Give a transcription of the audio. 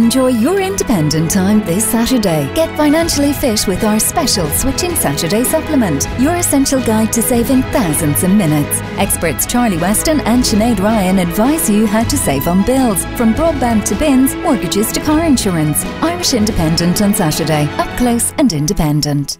Enjoy your independent time this Saturday. Get financially fit with our special Switching Saturday supplement, your essential guide to saving thousands in minutes. Experts Charlie Weston and Sinead Ryan advise you how to save on bills, from broadband to bins, mortgages to car insurance. Irish Independent on Saturday, up close and independent.